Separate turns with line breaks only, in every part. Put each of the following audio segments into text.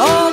Ah,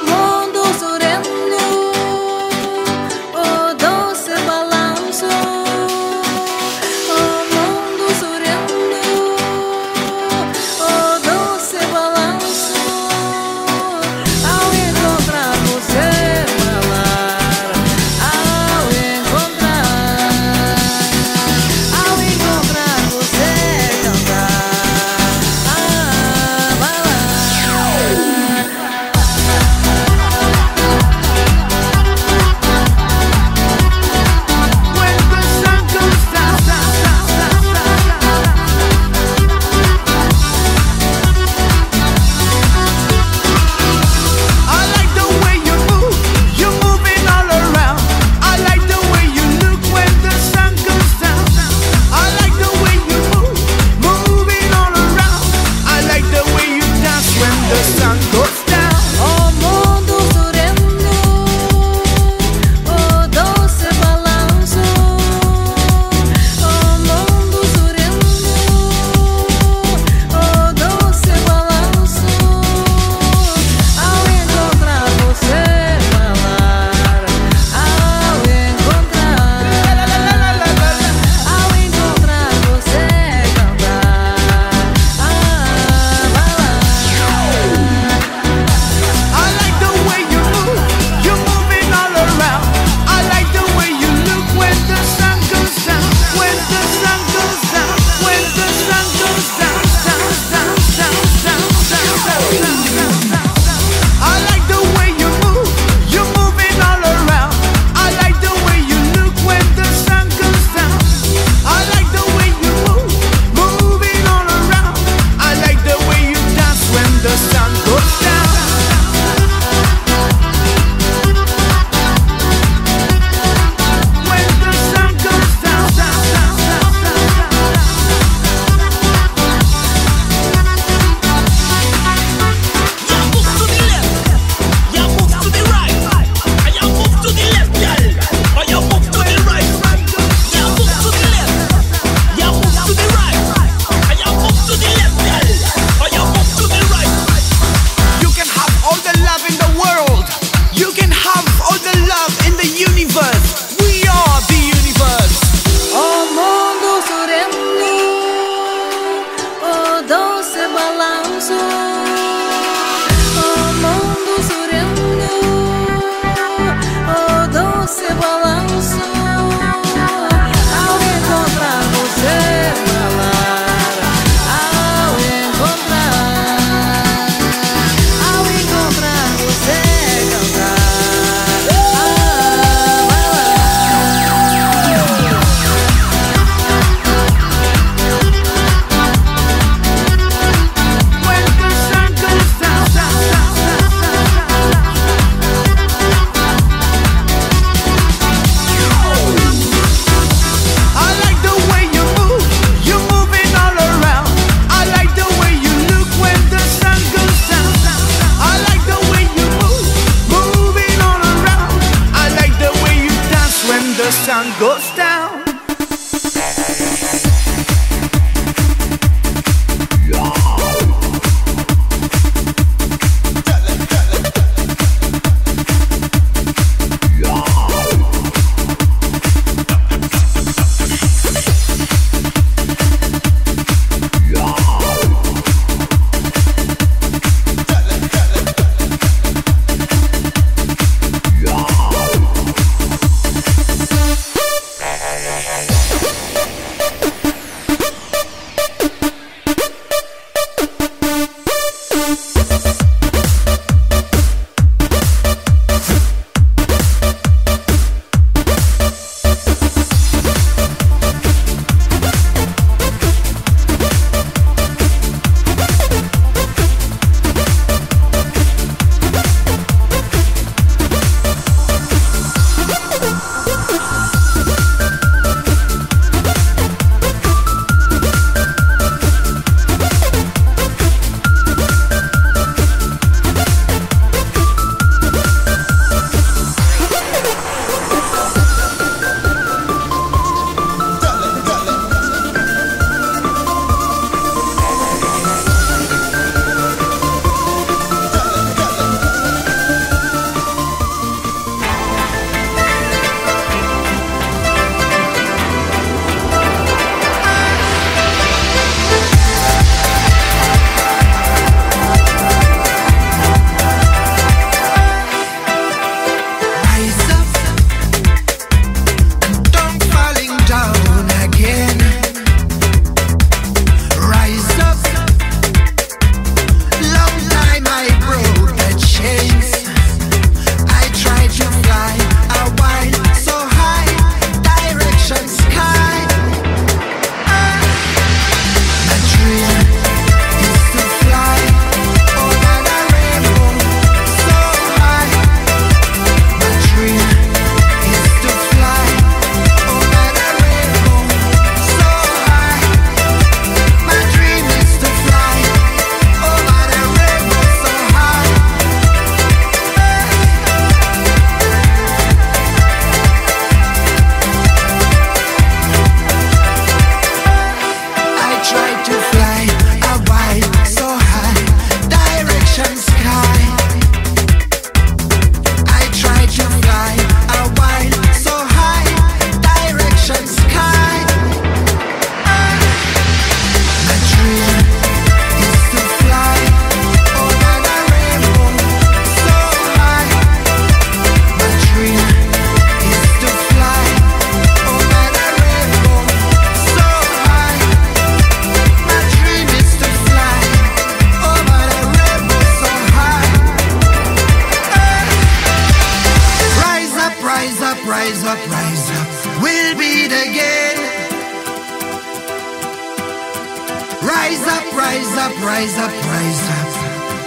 Rise up, rise up, rise up, rise up.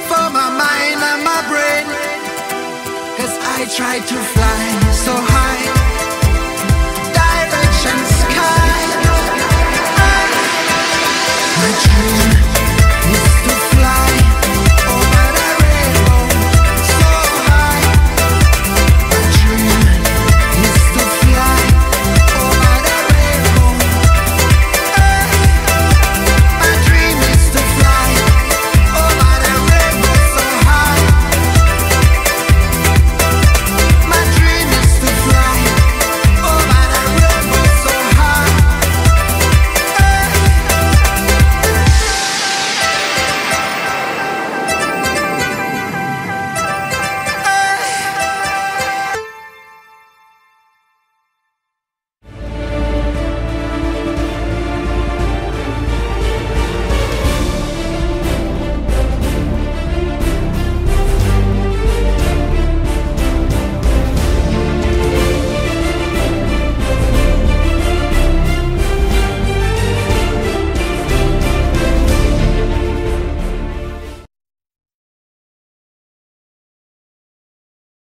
For my mind and my brain. Cause I try to fly so high. Direction sky. My dream